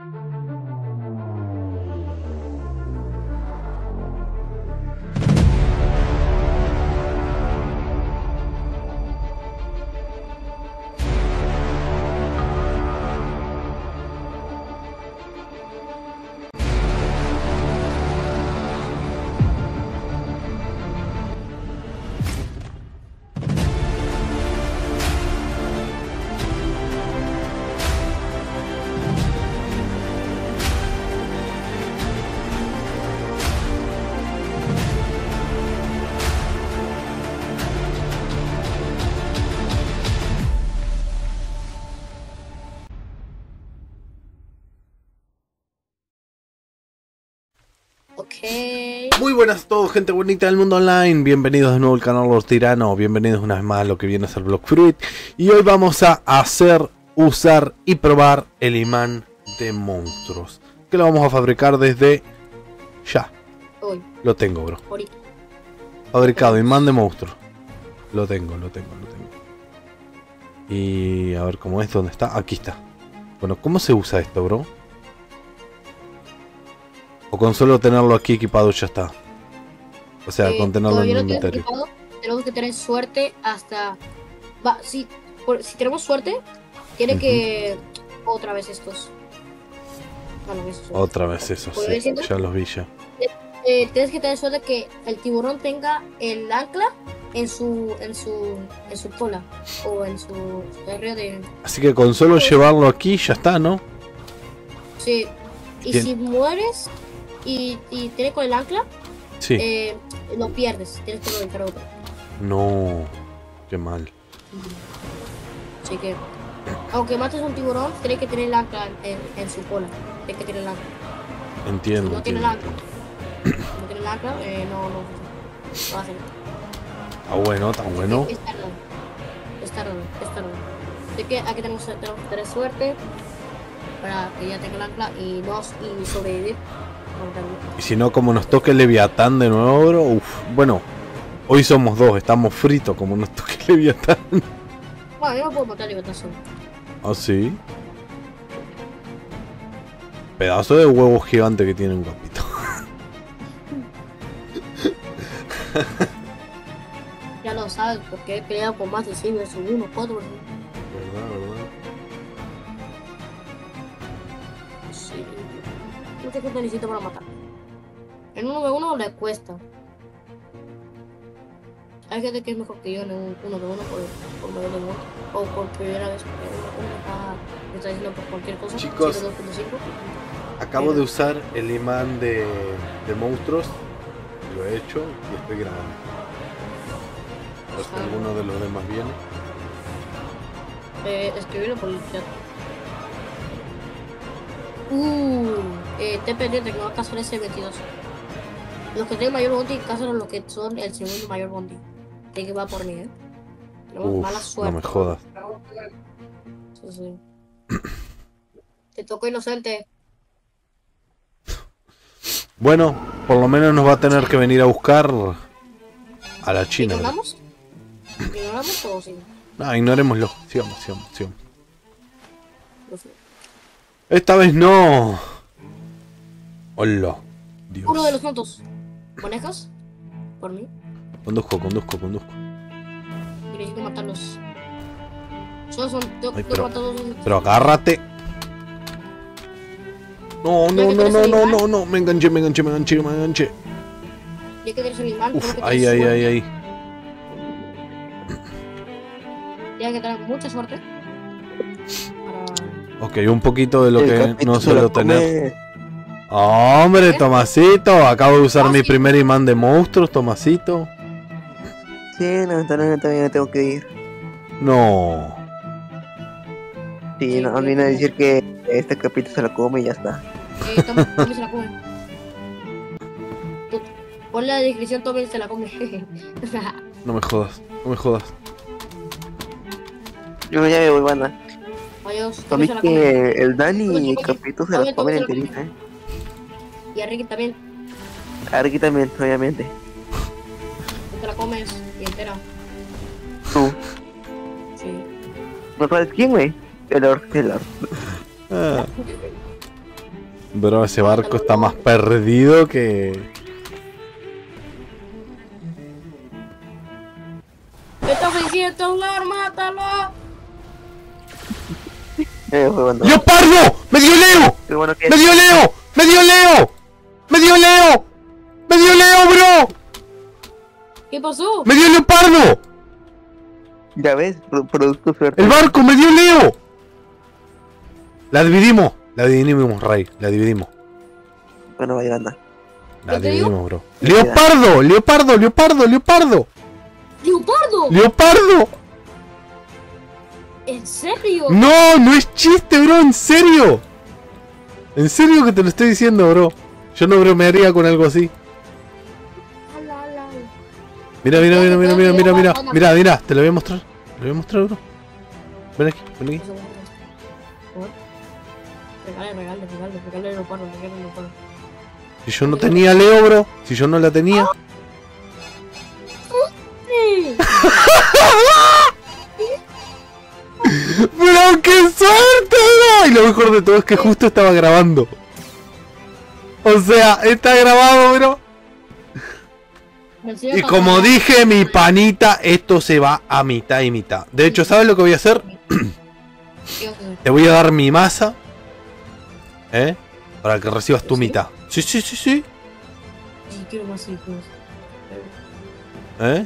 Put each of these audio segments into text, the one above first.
Ok. Muy buenas a todos, gente bonita del mundo online. Bienvenidos de nuevo al canal Los Tiranos. Bienvenidos una vez más a lo que viene a ser Block Fruit. Y hoy vamos a hacer, usar y probar el imán de monstruos. Que lo vamos a fabricar desde ya. Hoy, Lo tengo, bro. Fabricado, imán de monstruos. Lo tengo, lo tengo, lo tengo. Y a ver cómo es, ¿dónde está? Aquí está. Bueno, ¿cómo se usa esto, bro? O con solo tenerlo aquí equipado ya está. O sea, Eh, con tenerlo en el inventario. equipado, Tenemos que tener suerte hasta. Va, si, por- si tenemos suerte, tiene que. Otra vez estos. Bueno, esos. Otra vez eso, ¿Puedo sí, ya los vi ya. Eh, tienes que tener suerte que el tiburón tenga el ancla en su en su en su cola o en su río de Así que con solo llevarlo aquí ya está, ¿no? sí y Bien. si mueres y, y tiene con el ancla Sí. eh, lo pierdes tienes que volver otro No, qué mal. así que aunque mates un tiburón tiene que tener el ancla en, en su cola tiene que tener el ancla si Entiendo, no tiene ancla no tiene el ancla eh, no no no va a hacer Está bueno, está bueno. Es tardado. Es tardado, es. Así que aquí tenemos, tenemos que tener suerte para que ya tenga el ancla y, no, y sobrevivir. El- Y si no, como nos toque Leviatán de nuevo, bro. Uf, bueno, hoy somos dos, estamos fritos como nos toque Leviatán. Bueno, yo no puedo matar libertad solo. ¿Ah, sí? Pedazo de huevo gigante que tiene un capito. Ya lo sabes, porque he peleado con más de 100 versus 1, 4 versus ¿Verdad, verdad? No sé qué te necesito para matar. En 1v1 le cuesta. Hay gente que es mejor que yo en un 1v1 por, por medio. O por primera vez. porque uno está, me está diciendo por cualquier cosa. Chicos. 7.2.5. Acabo de usar el imán de, de monstruos. Lo he hecho y estoy grabando. A ver si Ah. alguno de los demás viene. Eh, escribirlo por el chat. Uh, eh, pendiente que no va a cazar ese 22. Los que tienen mayor bounty cazan los que son el segundo mayor bounty. Así que va por mí, eh. Tenemos mala Uf, no suerte. me jodas. Sí, sí. Te tocó inocente. Bueno, por lo menos nos va a tener que venir a buscar a la China. ¿Ignoramos? ¿Ignoramos o sí? No, ignorémoslo. Sigamos, sigamos, sigamos. Esta vez no. Hola. Dios. Uno de los tontos. ¿Manejas? Por mí. Conduzco, conduzco, conduzco. Y necesito matarlos. Solo son. Tengo, Ay, tengo pero- que matar dos. Pero agárrate. No, no, no, no, no, no, no. Me enganché, me enganché, me enganché, me enganché. Ya que tienes un imán, Uf, tengo que ahí, tener ahí, suerte. ahí, ahí. Tienes que tener mucha suerte. Ok, un poquito de lo El que no suelo tener. Hombre. Tomasito. Acabo de usar mi sí. primer imán de monstruos, Tomasito. Sí, lamentablemente también me tengo que ir. No. Sí, no, viene a decir que este capítulo se lo come y ya está. Eh, Tommy, Tommy se la come. Ponle la descripción, Tommy se la come. No me jodas, no me jodas. Yo ya me voy, banda. Para come. que el Dani y capítulo se oye, lo comen enterita, eh. Y a Ricky también. Arki también, obviamente. Tú te la comes y entera. Tú. Sí. ¿No sabes quién, güey? El Lord, el Lord. Ah, Bro, ese barco está más perdido que. ¿Qué estás diciendo, Lord? ¡Mátalo! Eh, ¡Leopardo! ¡Me dio Leo! Qué bueno que ¡Me dio Leo! ¡Me dio Leo! ¡Me dio Leo! ¡Me dio Leo, bro! ¿Qué pasó? ¡Me dio Leopardo! Ya ves, pro- producto suerte. ¡El barco me dio Leo! La dividimos. La dividimos, Ray. La dividimos. Bueno, vaya anda. La dividimos, bro. ¡Leopardo! ¡Leopardo! ¡Leopardo! ¡Leopardo! ¡Leopardo! ¡Leopardo! ¿En serio? No, no es chiste, bro, en serio. En serio que te lo estoy diciendo, bro. Yo no bromearía con algo así. Mira, mira, mira, mira, mira, mira, mira. Mira, mira, te lo voy a mostrar. Te lo voy a mostrar, bro. Ven aquí, ven aquí. Regale, regale, regale, regale el leopardo, regale el leopardo. Si yo no tenía Leo, bro. Si yo no la tenía. ¡Pero qué suerte! Y lo mejor de todo es que justo estaba grabando. O sea, está grabado, bro. Y como dije, mi panita, esto se va a mitad y mitad. De hecho, ¿sabes lo que voy a hacer? Te voy a dar mi masa. ¿Eh? Para que recibas tu mitad. Sí, sí, sí, sí. Sí, quiero más hijos. ¿Eh?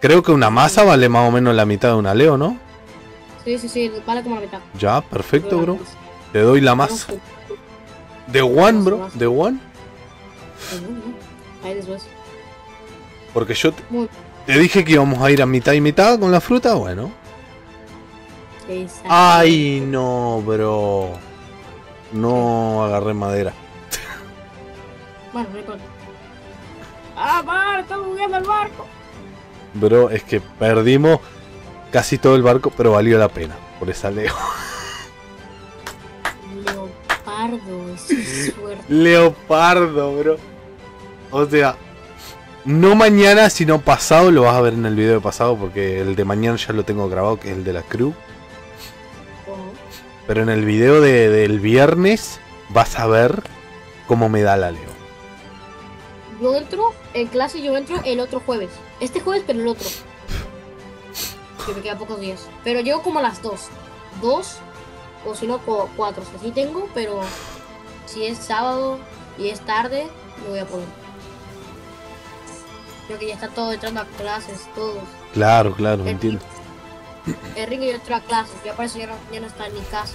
Creo que una masa vale más o menos la mitad de una Leo, ¿no? Sí, sí, sí, vale como la mitad. Ya, perfecto, bro. Te doy la masa. De one, bro. De one. Ahí después. Porque yo te, te dije que íbamos a ir a mitad y mitad con la fruta. Bueno. Ay, no, bro. No agarré madera. Bueno, no importa. ¡Ah, par! ¡Estamos jugando el barco! Bro, es que perdimos casi todo el barco, pero valió la pena. Por esa Leo. Leopardo, eso es suerte. Leopardo, bro. O sea, no mañana, sino pasado, lo vas a ver en el video de pasado, porque el de mañana ya lo tengo grabado, que es el de la crew. Ojo. Pero en el video de- del viernes vas a ver cómo me da la Leo. Yo entro en clase, yo entro el otro jueves. Este jueves, pero el otro. Que me quedan pocos días. Pero llego como a las 2. 2 o si no, 4. O sea, sí tengo, pero si es sábado y es tarde, no voy a poder. Creo que ya está todo entrando a clases, todos. Claro, claro, entiendo. Enrique ya entró a clases, ya parece que ya no, ya no está en mi casa.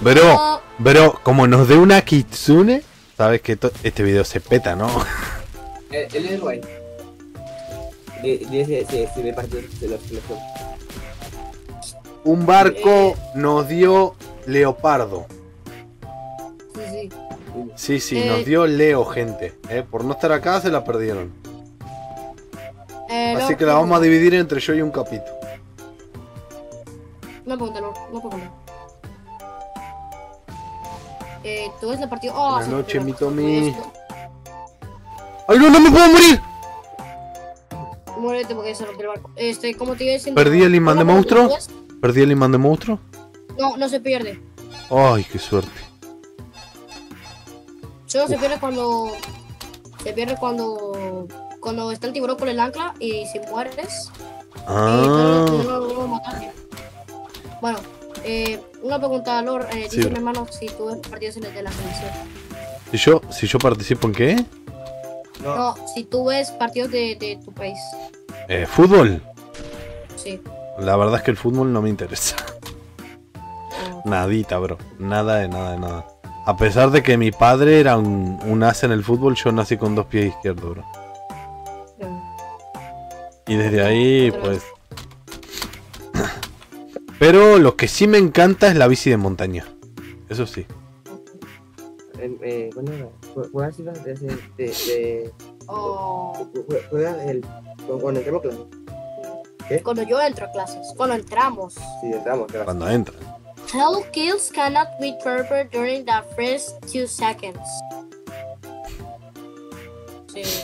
No, bro, como nos dé una kitsune, sabes que to- este video se peta, ¿no? Él, él es Un barco nos dio leopardo. sí, sí. Sí, sí, Eh, nos dio Leo, gente. ¿eh? Por no estar acá se la perdieron. Eh, Así no, que la no, vamos a dividir entre yo y un capito. No pregunta, no, no pregunta. Eh, tú ves el partido. Oh, Buenas se noches, rompió mi la- Tommy. esto. ¡Ay, no, no me puedo morir! Muérete porque se rompió el barco. Este, como te iba diciendo. ¿Perdí el imán de monstruo? ¿Perdí el imán de monstruo? No, no se pierde. ¡Ay, qué suerte! Solo se pierde cuando. Se pierde cuando. Cuando está el tiburón con el ancla y si mueres. Ah, eh, no, no, no. Bueno, eh, una pregunta, Lord. Eh, Sí, dice mi hermano si tú partidos en el de la selección. si yo, si yo participo en qué? No, No, si tú ves partidos de, de tu país. Eh, ¿Fútbol? Sí. La verdad es que el fútbol no me interesa. Nadita, bro. Nada de nada de nada. A pesar de que mi padre era un, un as en el fútbol, yo nací con dos pies izquierdos, bro. Y desde ahí, pues... Pero lo que sí me encanta es la bici de montaña. Eso sí. Eh, Cuando entramos clase. ¿Qué? Cuando yo entro a clases, cuando entramos. Sí, entramos, claro. Cuando entra. Hell kills cannot be triggered during the first two seconds. Sí, sí.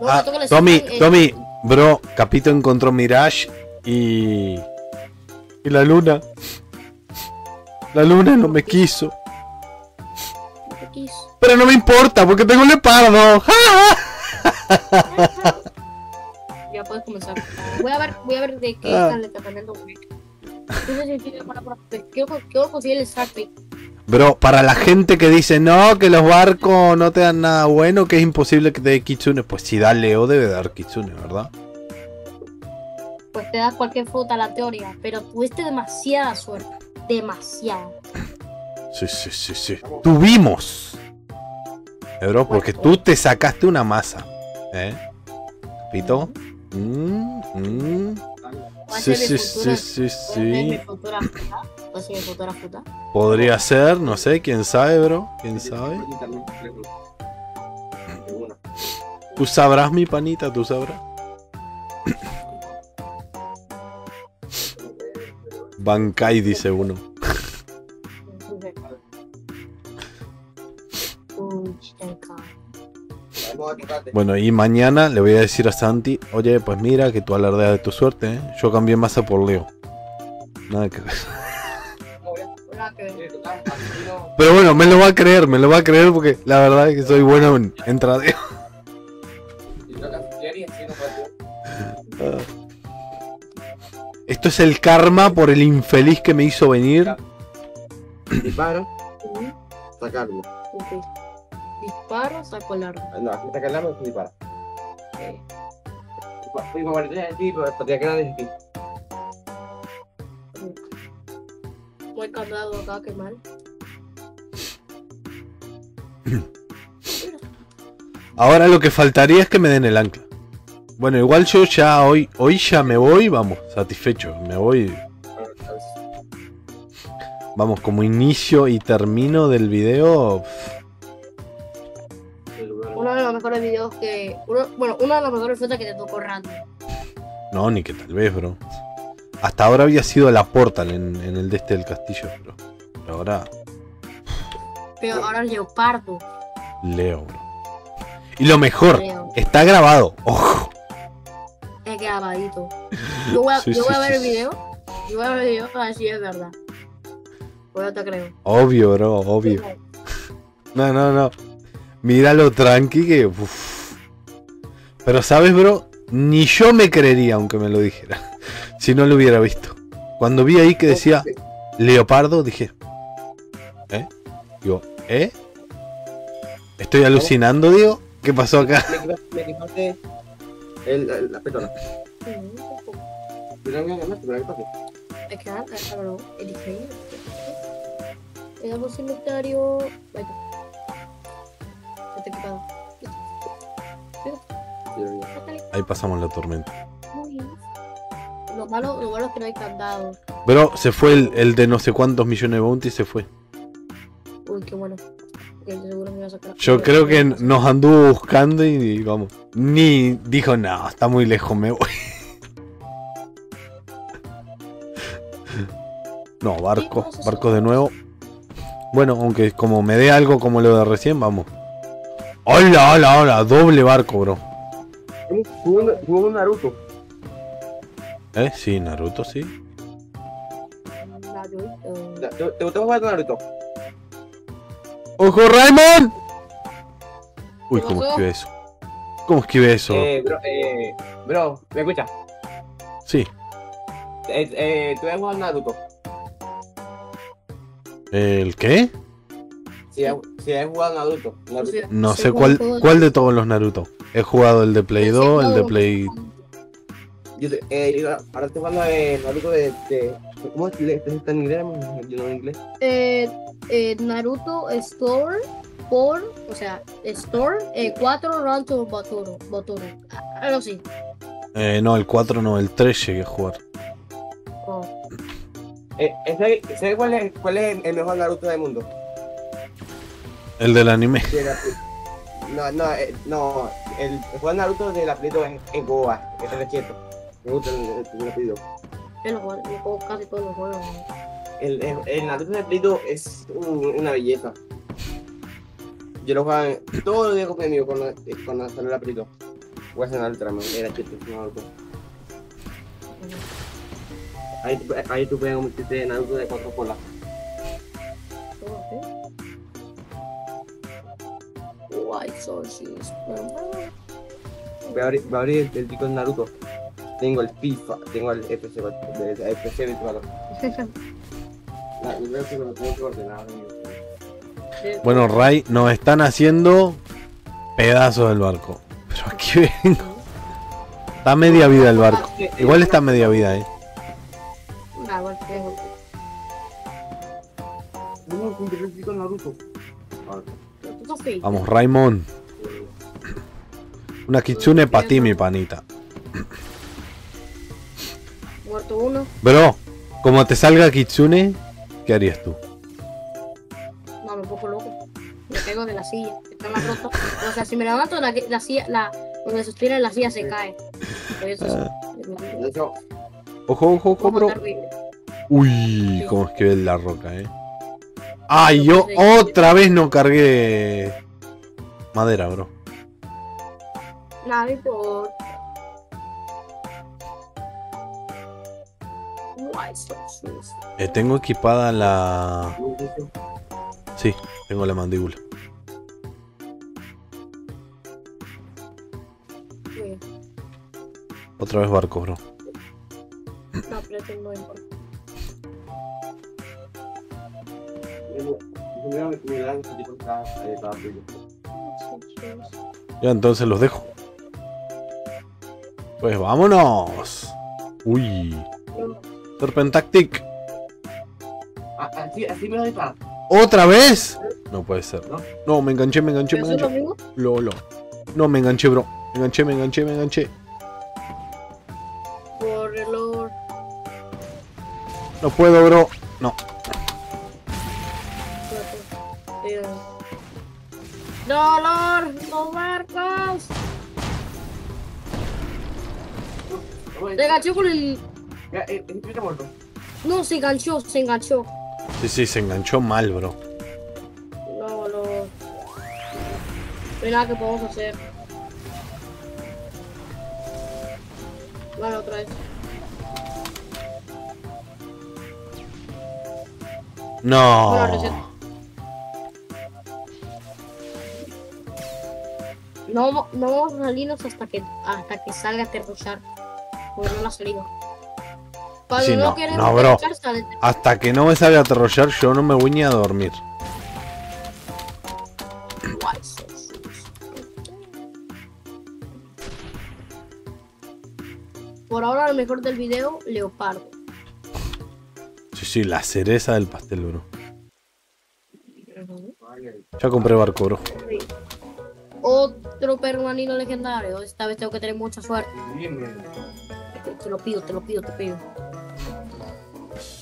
No, Ah, no Tommy, Tommy, bro, Capito encontró Mirage y... Y la luna. La luna no me quiso. Pero no me importa porque tengo un leopardo. Ya puedes comenzar. Voy a ver, voy a ver de qué Ah. está el departamento. No sé si tiene para por Quiero, conseguir el Star Trek. Bro, para la gente que dice no, que los barcos no te dan nada bueno, que es imposible que te dé kitsune, pues si da Leo debe dar kitsune, ¿verdad? Pues te da cualquier fruta la teoría. Pero tuviste demasiada suerte. Demasiada. Sí, sí, sí, sí. Tuvimos. Bro, porque tú te sacaste una masa. ¿Eh? ¿Pito? Mm, mm. Sí, sí, sí, sí, sí. Podría ser, no sé, quién sabe, bro. ¿Quién sabe? Tú sabrás, mi panita, tú sabrás. Bankai, dice uno. Bueno, y mañana le voy a decir a Santi, oye, pues mira que tú alardeas de tu suerte, ¿eh? Yo cambié masa por Leo. Nada que ver. Pero bueno, me lo va a creer, me lo va a creer porque la verdad es que soy bueno en, en tradeo. Esto es el karma por el infeliz que me hizo venir. Sacarlo. Disparo, saco el arma. No, aquí saca el arma y. Fui 43 de ti, pero te quedas de ti. Muy candado acá, qué mal. Ahora lo que faltaría es que me den el ancla. Bueno, igual yo ya hoy, hoy ya me voy, vamos, satisfecho. Me voy, vamos, como inicio y termino del video. Mejores videos que. Uno, bueno, una de las mejores frutas que te tocó random. No, ni que tal vez, bro. Hasta ahora había sido la portal en, en el de este del castillo, bro. Pero ahora Pero ahora leopardo. leo, bro. Y lo mejor, Leo. está grabado. Ojo. Es grabadito. Yo voy a, Sí, yo sí, voy a ver sí, el video. Yo voy a ver el video para ver si es verdad. Pues yo te creo. Obvio, bro, obvio. No, no, no. Míralo tranqui que. uf. Pero sabes, bro, ni yo me creería aunque me lo dijera. Si no lo hubiera visto. Cuando vi ahí que decía leopardo, dije. ¿Eh? Digo, ¿eh? ¿Estoy alucinando, digo? ¿Qué pasó acá? Me la. Ah. Ahí pasamos la tormenta. Lo malo, lo malo es que no hay candado. Pero se fue el, el de no sé cuántos millones de bounty, se fue. Uy, qué bueno. Porque yo seguro me iba a sacar. Yo creo que nos anduvo buscando y, y vamos. Ni dijo, no, está muy lejos, me voy. No, barco, barco de nuevo. Bueno, aunque como me dé algo como lo de recién, vamos. Hola, hola, hola, doble barco, bro. Jugó un- jugó Naruto. ¿Eh? Sí, Naruto, sí. Naruto. ¿Te, gustó jugar con Naruto? ¡Ojo, Raymond! Uy, ¿Qué ¿cómo esquivé eso? ¿Cómo esquivé eso? Eh, bro, eh, bro, ¿me escuchas? Sí. Eh, eh, tú has jugado Naruto. ¿El qué? Si has, si has jugado Naruto. No sé cuál, cuál de todos los Naruto. He jugado el de Play 2, el de Play... Yo, te- eh, yo ahora estoy jugando eh, Naruto de, de. ¿Cómo es que está en inglés? Yo no en inglés. Eh, eh, Naruto Store por, o sea, Store eh, 4 Run to Botoro, Botoro. Algo así. Eh, no, el 4 no, el 3 llegué a jugar. Oh. Eh, ¿Sabes sabe cuál, es, cuál es el mejor Naruto del mundo? El del anime. De la- no, no, eh, no. El, el juego de Naruto de la Play 2 es, es Goa, es el quieto. Me gusta el, el, el Play 2. Yo lo juego, yo juego casi todos los juegos. El, el, el Naruto de Play 2 es un- una belleza. Yo lo jugaba en- todos los días con mi amigo cuando, eh, cuando salió la Play 2. Voy a hacer Naruto, man. Era quieto, Naruto. Ahí, tú- ahí tú puedes convertirte en Naruto de cuatro colas. Voy a abrir, voy a abrir el, el pico de Naruto. Tengo el FIFA, tengo el FC, el FC 24. La- el FC lo tengo que ordenar, amigo. Bueno, Ray, nos están haciendo pedazos del barco. Pero aquí vengo. Está a media vida el barco. Igual está a media vida, eh. Ah. No, no, el pico de Naruto. Vamos, Raimon. Una kitsune para ti, mi panita. Muerto uno. Bro, como te salga kitsune, ¿qué harías tú? No, me pongo loco. Me pego de la silla. Está más roto. O sea, si me levanto, la, la silla, la, donde sostiene la silla se cae. Eso es- de hecho, Ojo, ojo, ojo, bro. Uy, cómo es que ve la roca, eh. Ay, yo otra vez no cargué madera, bro. Nada, no importa. Eh, tengo equipada la. Sí, tengo la mandíbula. Otra vez barco, bro. No, pero importa. Ya, entonces los dejo. Pues vámonos. Uy. Serpentactic. Así, así me lo. ¿Otra vez? No puede ser. ¿No? Me enganché, me enganché, me ¿Pero eso es lo enganché. Lolo. No, me enganché, bro. Me enganché, me enganché, me enganché. Por el. No puedo, bro. No. ¡Dolor! ¡Los barcos! Se enganchó con el. Eh. No, se enganchó, se enganchó. Sí, sí, se enganchó mal, bro. No, no. No hay nada que podamos hacer. Vale, otra vez. Bueno, No. No, vamos- a salirnos hasta que, hasta que salga Terrochar. Porque no la ha salido. Cuando Sí, no, no, queremos no, bro. Terrochar, sale Hasta que no me salga a aterrollar, yo no me voy ni a dormir. Terrochar. Por ahora, lo mejor del video, Leopardo. Sí, sí, la cereza del pastel, bro. Ya compré barco, bro. Otro permanino legendario. Esta vez tengo que tener mucha suerte. Bien, bien. Te, te lo pido, te lo pido, te pido.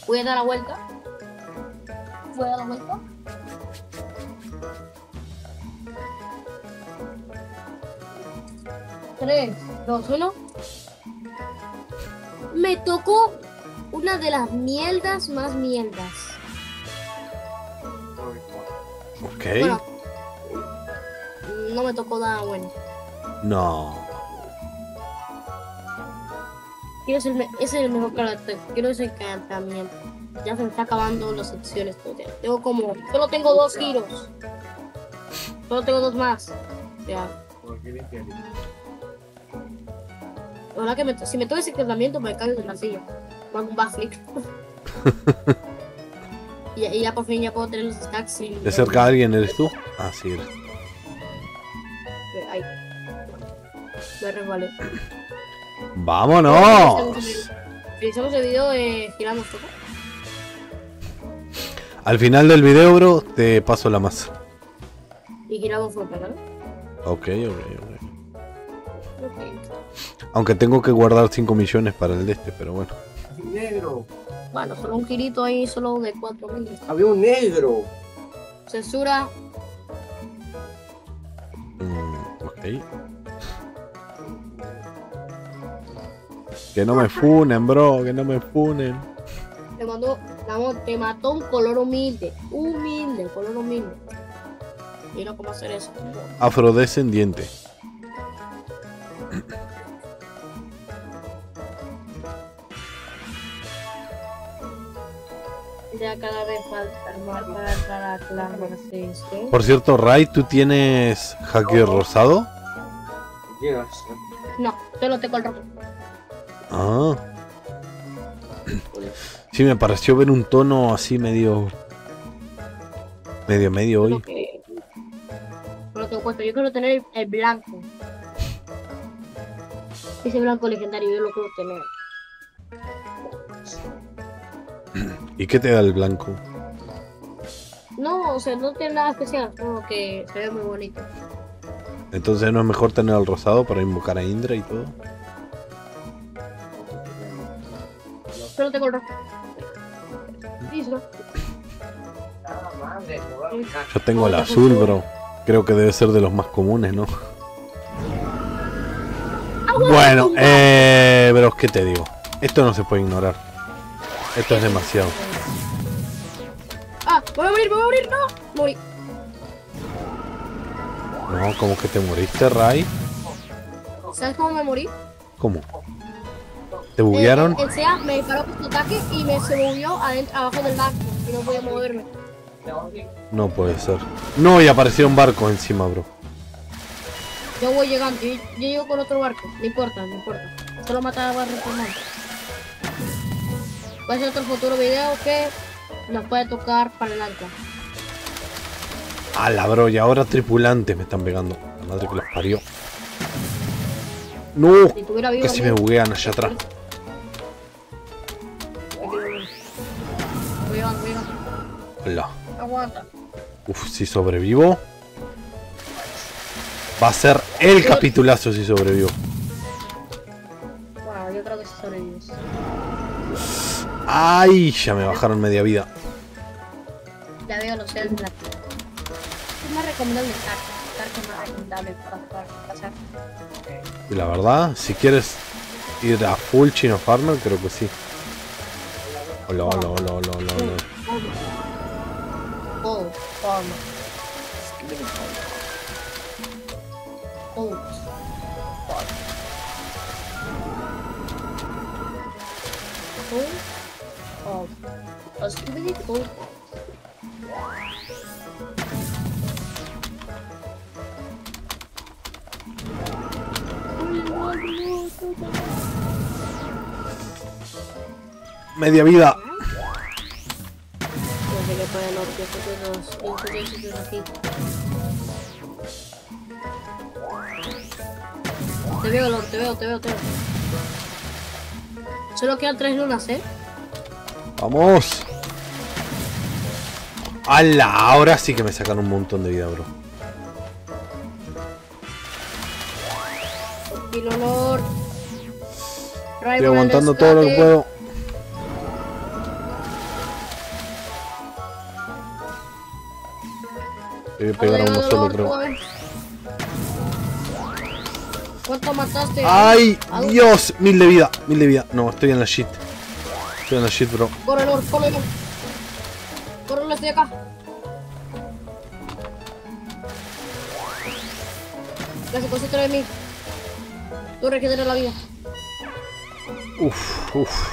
Voy a dar la vuelta. Voy a dar la vuelta. Tres, dos, uno. Me tocó una de las mierdas más mierdas. Ok. Bueno, no me tocó nada bueno. No. Quiero ser, me- ese es el mejor carácter. Quiero ese encantamiento. Ya se me está acabando las opciones. todavía. Tengo como. Solo tengo dos giros. Solo tengo dos más. Ya. La verdad que me- si me toca ese encantamiento me caigo de la silla. Con un backflip. y, y ya por fin ya puedo tener los stacks sin. ¿De cerca alguien eres tú? Ah, sí, eres. Resbalé. ¡Vámonos! Finalizamos el video eh, giramos todo. Al final del video, bro, te paso la masa. Y giramos ropa, ¿no? Ok, ok, ok. Ok. Aunque tengo que guardar 5 millones para el de este, pero bueno. Negro. Bueno, solo un girito ahí, solo de 4000. Había un negro. Censura. Mm, ok. Que no me funen, bro, que no me funen. Te mandó, vamos, te mató un color humilde. Humilde, color humilde. No cómo hacer eso. Afrodescendiente. De ya cada vez falta más para entrar a clase este. Por cierto, Ray, ¿tú tienes hacker rosado? No, solo tengo el rojo. Ah. Sí, me pareció ver un tono así medio. medio medio hoy. que no lo puesto. Yo quiero tener el, el blanco. Ese blanco legendario, yo lo quiero tener. ¿Y qué te da el blanco? No, o sea, no tiene nada especial, solo que se ve muy bonito. Entonces no es mejor tener el rosado para invocar a Indra y todo. Solo rojo. Listo. Yo tengo el azul, bro. Creo que debe ser de los más comunes, ¿no? Bueno, eh, bro, ¿qué te digo? Esto no se puede ignorar. Esto es demasiado. Ah, voy a morir, voy a morir, no. Morí. No, ¿cómo que te moriste, Ray? ¿Sabes cómo me morí? ¿Cómo? ¿Te buguearon? El, el SEA me disparó con su ataque y me se movió adentro, abajo del barco y no podía moverme. No puede ser. No, y aparecieron barcos encima, bro. Yo voy llegando, yo, yo llego con otro barco. No importa, no importa. Solo matar a barco por. Va a ser otro futuro video que nos puede tocar para el ancla. Ala, bro, y ahora tripulantes me están pegando. La madre que los parió. No, Si vivo. casi me buguean allá atrás. Hola. Aguanta. Uf, si sobrevivo. Va a ser el capitulazo si sobrevivo. Bueno, yo creo que sí sobrevives. Ay, ya me bajaron media vida. Ya veo los Es más recomendable estar. Estar es más recomendable para, para pasar. Y la verdad, si quieres ir a full chino farmer, creo que sí. Hola, hola, hola, hola, hola, hola. Oh, forma. Oh, Oh, oh. Skibidi oh. Media vida. Puede el porque los aquí. Te veo, Lord, te veo, te veo, te veo. Solo quedan tres lunas, ¿eh? Vamos. ¡Hala! Ahora sí que me sacan un montón de vida, bro. Tranquilo, Lord. Estoy aguantando todo lo que puedo. Voy a pegar a uno solo, creo. ¿Cuánto mataste? ¡Ay! ¡Dios! Mil de vida, mil de vida. No, estoy en la shit. Estoy en la shit, bro. Corre, Lord, corre, Lord. Corre, Lord, estoy acá. Gracias, concentra en mí. Tú regeneras la vida. Uf, uf.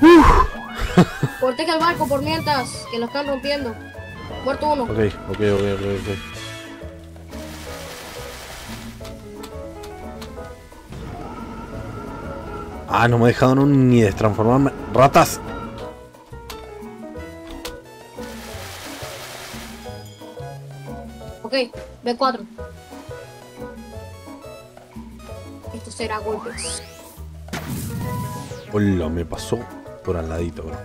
Corteja el barco por mientras, que lo están rompiendo. Muerto uno. Ok, ok, ok, ok, ok. Ah, no me dejaron ni destransformarme. ¡Ratas! Ok, B4. Esto será golpes. Hola, me pasó por al ladito, bro.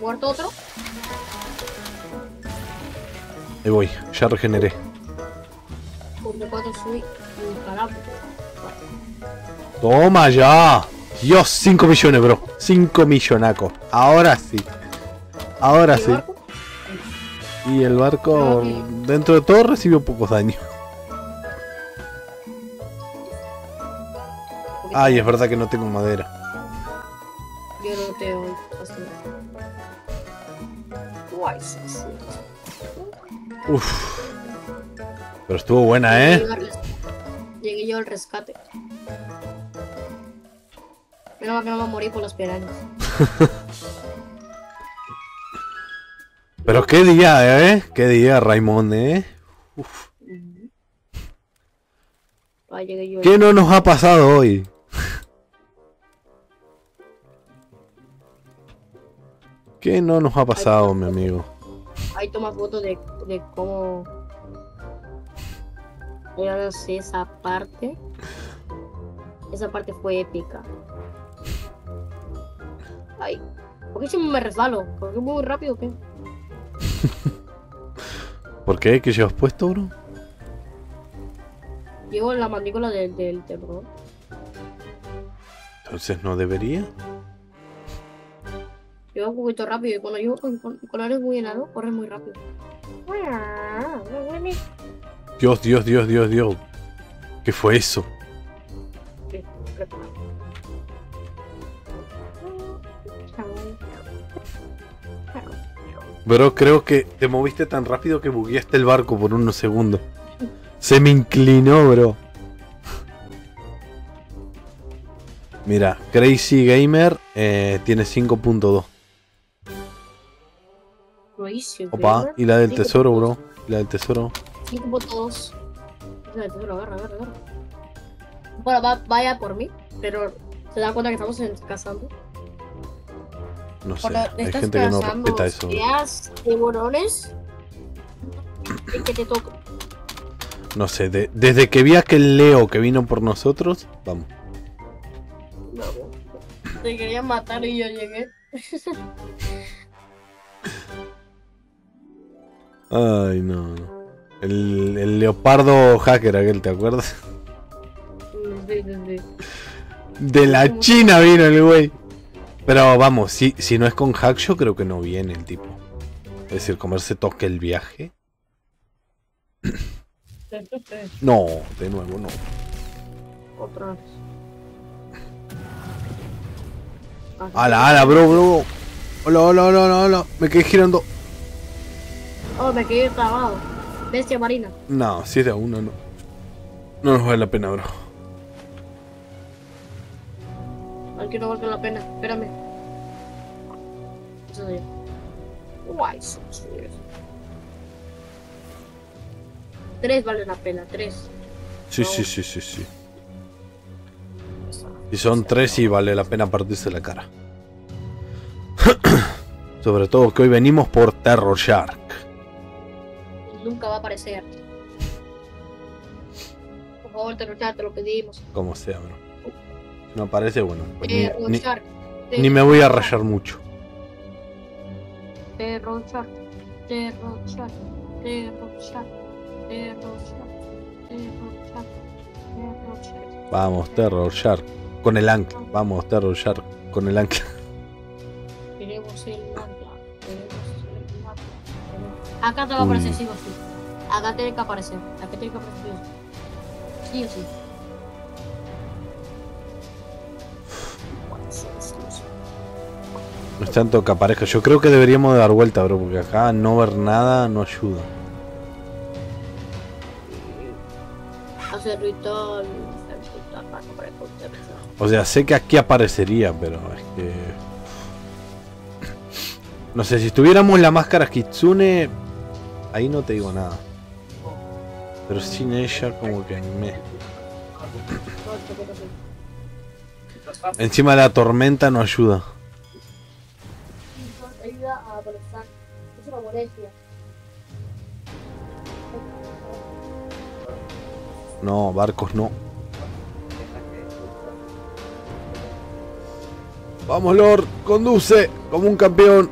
Muerto otro. Ahí voy, ya regeneré. Con B4 subí. Y carajo. ¡Toma ya! Dios, 5 millones, bro. 5 millonacos. Ahora sí. Ahora ¿Y el sí. barco? Y el barco, dentro de todo, recibió pocos daños. Ay, es verdad que no tengo madera. Yo no te oigo. así. Guay, sí. Uf. Pero estuvo buena, ¿eh? Llegué yo al rescate. Menos mal que no me morí por los pirañas. Pero qué día, ¿eh? Qué día, Raimond, ¿eh? Uf. Ah, ¿Qué no nos ha pasado hoy? ¿Qué no nos ha pasado, mi amigo? Ahí toma fotos de, de cómo. Sé esa parte. Esa parte fue épica. Ay, ¿por qué siempre me resbalo? ¿Por qué voy muy rápido o qué? ¿Por qué? ¿Qué llevas puesto, bro? Llevo la mandíbula del, del terror. Entonces no debería. Llevo un poquito rápido y cuando llevo con, con colores muy helados, corre muy rápido. Dios, Dios, Dios, Dios, Dios. ¿Qué fue eso? Bro, creo que te moviste tan rápido que bugueaste el barco por unos segundos. Se me inclinó, bro. Mira, Crazy Gamer eh, tiene 5.2. Opa, y la del tesoro, puntos. bro. Y la del tesoro. Cinco puntos. Esa del tesoro, agarra, agarra, agarra. Bueno, va, vaya por mí, pero se da cuenta que estamos en- cazando. No sé, hay gente que no respeta eso. tiburones, y que te toca. No sé, de- desde que vi a aquel Leo que vino por nosotros, vamos. No, te querían matar y yo llegué. Ay, no. El, el leopardo hacker aquel, ¿te acuerdas? Sí, sí, sí. De la China vino el güey. Pero vamos, si, si no es con hack, yo creo que no viene el tipo. Es decir, comerse toque el viaje. No, de nuevo no. Otra vez. Ala, ala, bro, bro. Hola, hola, hola, hola, hola. Me quedé girando. Oh, me quedé trabado. Bestia marina. No, 7 a 1 no. No nos vale la pena, bro. Aquí no vale la pena. Espérame. Eso Guay, son. Tres vale la pena, tres. Sí, sí, sí, sí, sí. Si son tres, sí vale la pena partirse la cara. Sobre todo que hoy venimos por Terror Shark. Nunca va a aparecer. Por favor, te te lo pedimos. Como sea, bro. No aparece, bueno. pues Eh, ni, ni- Shark. ni me voy a rayar mucho. Terror Shark. Terror Shark. Terror Shark. Vamos, Terror Shark. Con el ancla. Vamos, Terror Shark. Con el ancla. Acá te va a aparecer sí o sí. Acá tiene que aparecer. Acá tiene que aparecer sí o sí. Sí o sí. No es tanto que aparezca. Yo creo que deberíamos de dar vuelta, bro. Porque acá no ver nada no ayuda. O sea, sé que aquí aparecería, pero es que. No sé, si tuviéramos la máscara Kitsune, ahí no te digo nada. Pero sin ella, como que me. Encima la tormenta no ayuda. No, barcos no. Vamos, Lord, conduce como un campeón.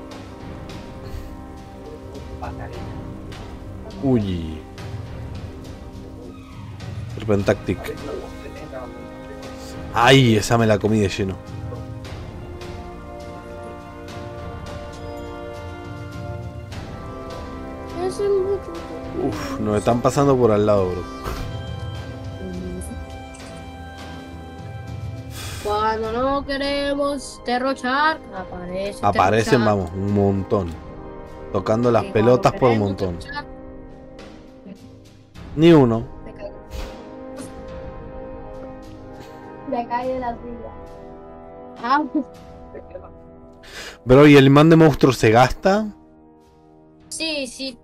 Uy. Serpentactic. Ay, esa me la comí de lleno. Uf, nos están pasando por al lado, bro. Cuando no queremos derrochar, aparece. Aparecen, derrochar. vamos, un montón. Tocando las Y pelotas por un montón. derrochar, Ni uno. me caí de la silla. Ah, Bro, ¿y el imán de monstruos se gasta? Sí, sí.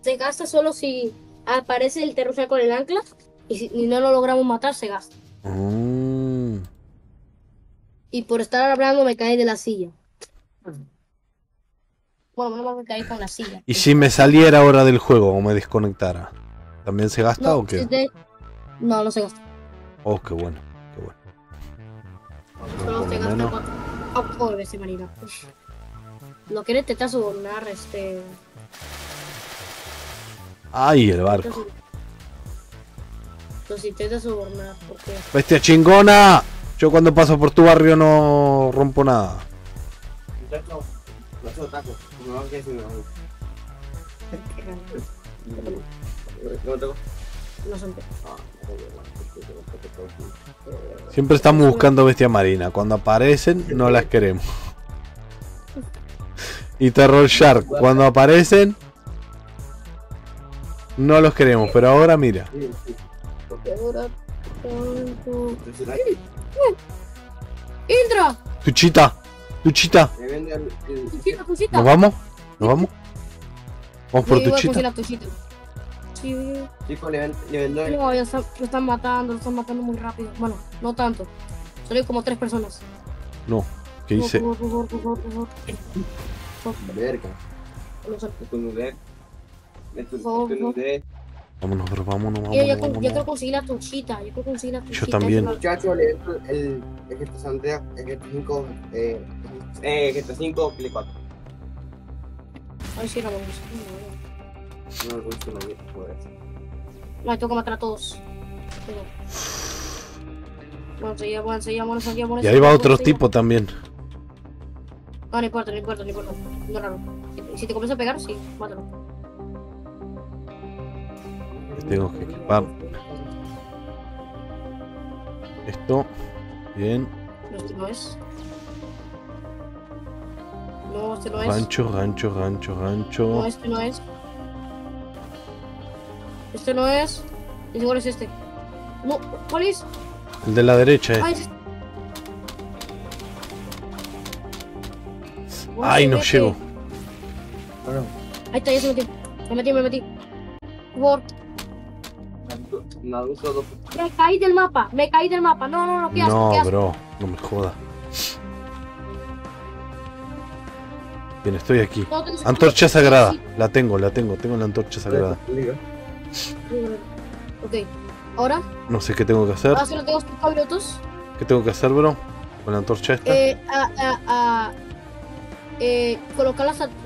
Se gasta solo si aparece el terror con el ancla y si y no lo logramos matar, se gasta. Mm. Y por estar hablando me caí de la silla. Bueno, mal me caí con la silla. ¿Y si me saliera ahora del juego o me desconectara? ¿También se gasta No, o qué? te- no, no se gasta. Oh, qué bueno, qué bueno. Solo se gasta menos. cuatro. Oh, joder, ese marina. Lo quiere intentar sobornar, este. Ay, el barco. Los intenta sobornar, porque. Bestia chingona. Yo cuando paso por tu barrio no rompo nada. Muchachos, no otaku. No no. No tengo. No son. Ah, Siempre estamos buscando bestia marina. Cuando aparecen, no las queremos. Y Terror Shark, cuando aparecen, no los queremos. Pero ahora mira. El- ¡Tuchita, tuchita! ¿Nos vamos? ¿Nos vamos? Vamos por Sí, voy a Tuchita. conseguir la tuchita. Sí. No, ya está- lo están matando, lo están matando muy rápido. Bueno, no tanto. Solo hay como tres personas. No, ¿qué hice? Verga. Vámonos, bro, vámonos, Yo, vámonos, vámonos. quiero conseguir la tuchita. Yo quiero conseguir la tuchita. también. esa- Muchacho, le vendo el el GTA San Andreas, el GTA 5, eh, eh, GTA 5, Play 4. Ay, sí, la vamos. No, no, no, no, no, No, tengo que matar a todos. Y ahí va otro tipo también. No, no importa, no importa, no importa. No raro. Si, si te comienza a pegar, sí, mátalo. Tengo que equipar esto. Bien. No, este no es. No, este no es. Rancho, rancho, rancho, No, rancho. este no es. Este no es. ¿Y cuál es este? No, ¿cuál es? El de la derecha, eh. Ah, es este. Ay, no llego. Ahí está, ya se metió. Me metí, me metí. Dos- Me caí del mapa, me caí del mapa. No, no, no, qué No, qué bro, no me jodas. Bien, estoy aquí. Antorcha sagrada. La tengo, la tengo, tengo la antorcha sagrada. Ok, ahora, No sé qué tengo que hacer. ahora solo tengo 5 minutos. ¿Qué tengo que hacer, bro? Con la antorcha esta. Eh, a, a, a, eh,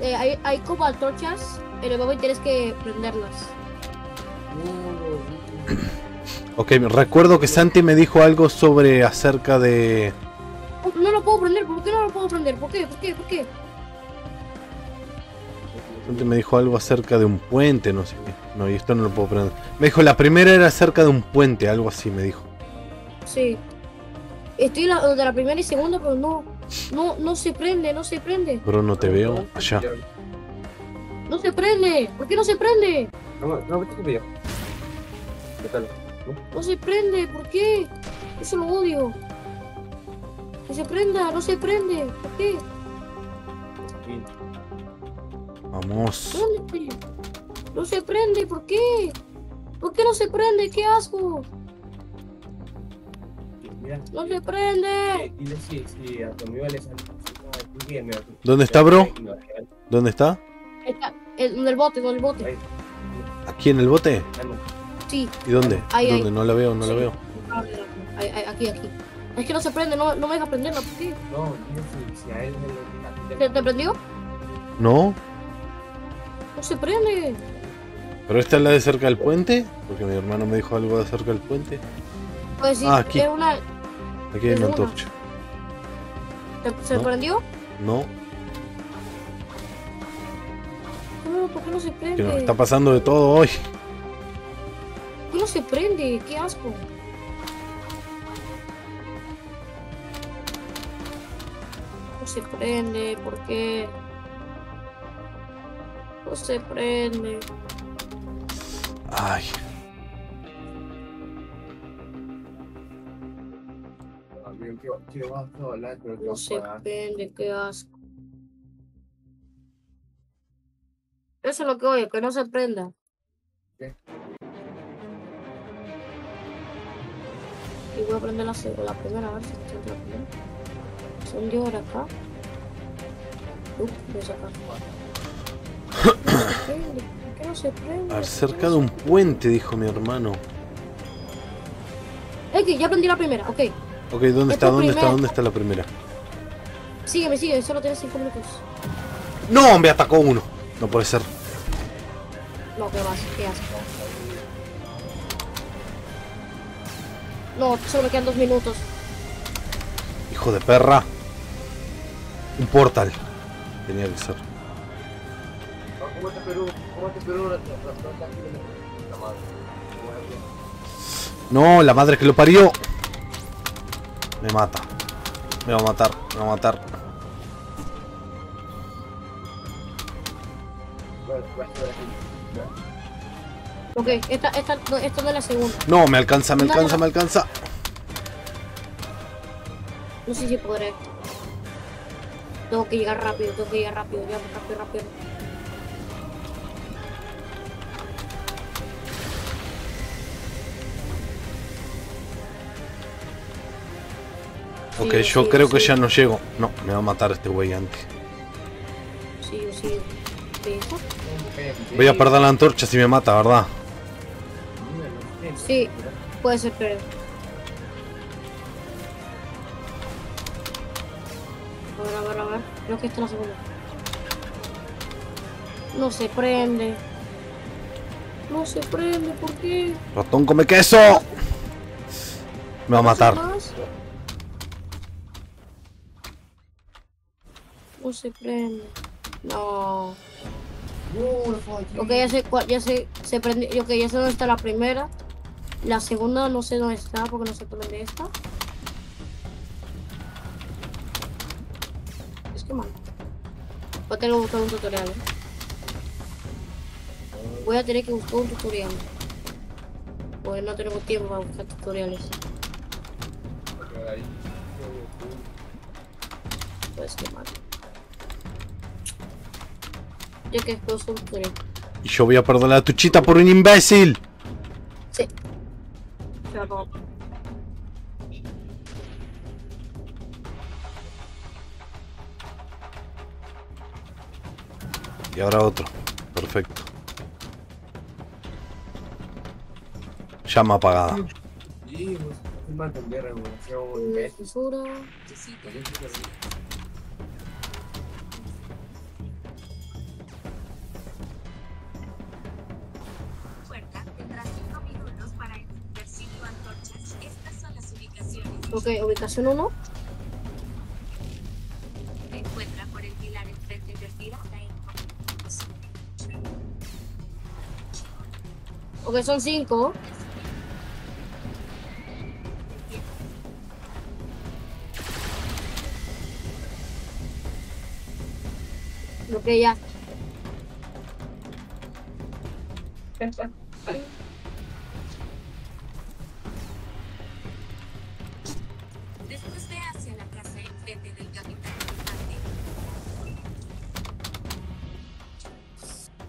eh, hay, hay como antorchas en el y tienes que prenderlas. Ok, recuerdo que Santi me dijo algo sobre acerca de. No lo puedo prender, ¿por qué no lo puedo prender? ¿Por qué? ¿Por qué? ¿Por qué? Santi me dijo algo acerca de un puente, no sé qué. No, y esto no lo puedo prender. Me dijo, la primera era acerca de un puente, algo así me dijo. Sí. Estoy la, de la primera y segunda, pero no, no, no se prende, no se prende. Bro, no te veo. Allá. No se prende. ¿Por qué no se prende? No, no, vete que veo. ¿Qué tal? No se prende, ¿por qué? Eso lo odio. Que se prenda, no se prende. ¿Por qué? Vamos. ¿Dónde? No se prende, ¿por qué? ¿Por qué no se prende? ¡Qué asco! Mira. ¡No se prende! Dile si, si a tu amigo le sale. ¿Dónde está, bro? ¿Dónde está? Ahí Está, en el bote, en el bote. ¿Aquí en el bote? Sí, ¿Y dónde? Ahí, ahí. ¿Dónde? No la veo, no la Sí. veo. ahí, ahí, aquí, aquí. Es que no se prende, no, no me deja prenderla, ¿por qué? No, dile si, si a él ¿Te, te prendió? ¿No? No se prende. ¿Pero esta es la de cerca del puente? Porque mi hermano me dijo algo de cerca del puente. Pues sí, Ah, aquí. es una. Aquí hay una antorcha. ¿te- ¿Se ¿No? prendió? No, No, ¿por qué no se que prende? nos está pasando de todo hoy. ¿Por qué no se prende? ¡Qué asco! No se prende, ¿por qué? No se prende. Ay, No se prende, qué asco. Eso es lo que oye, que no se prenda. ¿Qué? Y voy a prender la, seg- la primera, a ver si la primera. Son de hora acá. Uf, voy a sacar. ¿Por qué no se prende? ¿Por qué no se prende? A ver, cerca de un puente, dijo mi hermano. Que ya prendí la primera, ok. Ok, ¿dónde Es está? ¿Dónde está? ¿Dónde está la primera? Sígueme, sigue, solo tienes 5 minutos. ¡No! Me atacó uno. No puede ser. No, ¿qué vas? ¿Qué haces? No, solo me quedan 2 minutos. Hijo de perra. Un portal. Tenía que ser. Madre. No, la madre que lo parió. Me mata. Me va a matar. Me va a matar. Ok, esta, esta, no, esta no es la segunda. No, me alcanza, me alcanza, me alcanza. No sé si podré. Tengo que llegar rápido, tengo que llegar rápido, ya, rápido, rápido. Ok, yo creo que ya no llego. No, me va a matar este güey antes. Sí. ¿Listo? Voy a perder la antorcha si me mata, ¿verdad? Sí, puede ser, pero. A ver, a ver, a ver. Creo que esta es la segunda. No se prende. No se prende, ¿por qué? Ratón come queso. Me va a matar. ¿Más? No se prende. No. Ok, ya sé cuál, ya sé, se prende, ok, ya sé dónde está la primera. La segunda no sé dónde está porque no se prende esta. Es que mal. Voy a tener que buscar un tutorial. ¿eh? Voy a tener que buscar un tutorial. Pues no tenemos tiempo para buscar tutoriales. Pues qué mal. Ya que después un tutorial. Y yo voy a perder la tuchita por un imbécil. Sí. Acabó. Y ahora otro. Perfecto. Llama apagada. Sí, pues, Ok, ubicación 1. Se encuentra por el pilar enfrente de Ok, son 5. Ok, ya.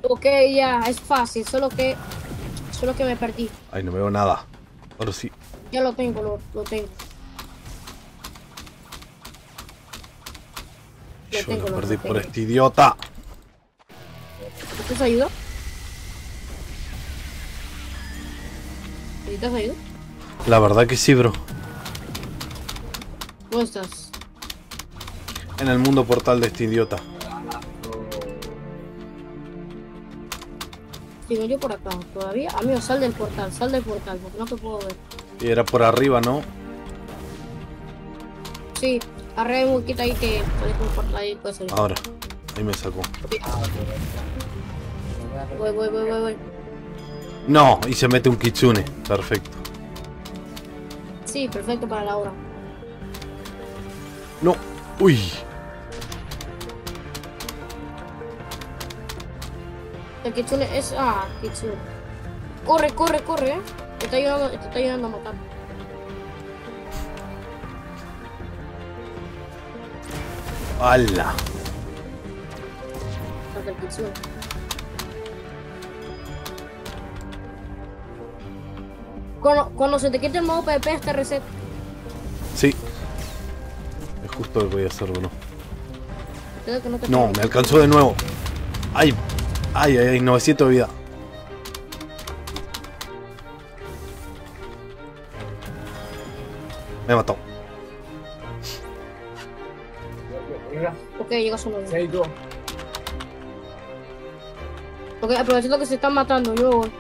Ok, ya, es fácil, solo que. Solo que me perdí. Ay, no veo nada. Ahora sí. Ya lo tengo, lo, lo tengo. Lo Yo tengo, lo lo perdí por este idiota. ¿Necesitas ayuda? ¿Necesitas ayuda? La verdad que sí, bro. ¿Cómo estás? En el mundo portal de este idiota. Sigo yo por acá, todavía. Amigo, sal del portal, sal del portal, porque no te puedo ver. Y era por arriba, ¿no? Sí, arriba hay un huequito ahí que sale por el portal y puede salir. Ahora. Ahí me sacó. Voy, voy, voy, voy, voy. No, y se mete un kitsune. Perfecto. Sí, perfecto para la hora. No. Uy. El Kitsune es... Ah, Kitsune. Corre, corre, corre. Eh. Te está ayudando, te está ayudando a matar. ¡Hala! Cuando, cuando, se te quite el modo PvP, este reset. Sí. Es justo lo que voy a hacer. No, no, me alcanzó de nuevo. ¡Ay, ay, ay, ay, 900 de vida. Me mató. Ok, llega tú. Ok, aprovechando que se están matando, yo voy.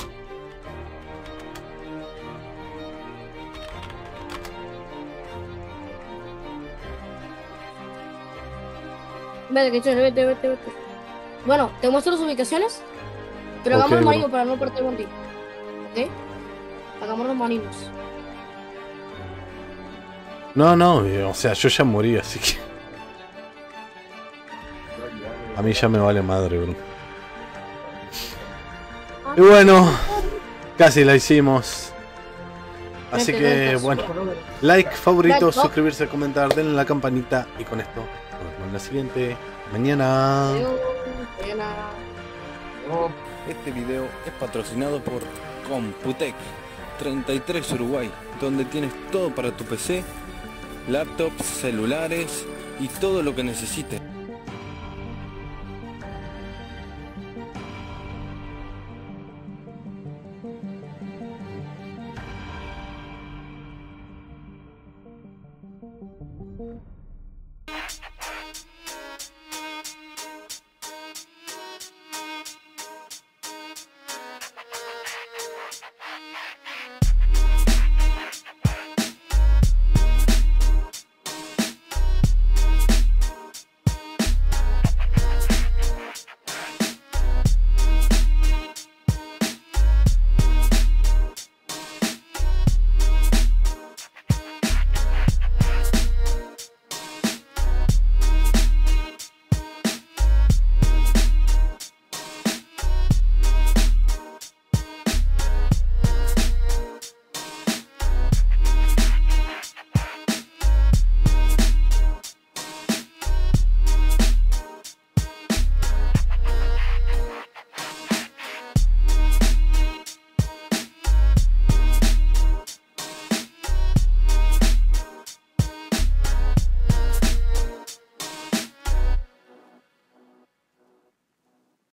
Vete, que chévere, vete, vete, vete. Bueno, te muestro las ubicaciones. Pero hagamos los bro. marinos para no perder día. ¿Ok? Hagamos los marinos. No, no, eh, o sea, yo ya morí, así que. A mí ya me vale madre, bro. Y bueno, casi la hicimos. Así que, bueno, like, favorito, suscribirse, comentar, denle la campanita. Y con esto, nos vemos en la siguiente. Mañana. Este video es patrocinado por Computec 33 Uruguay, donde tienes todo para tu PC, laptops, celulares y todo lo que necesites.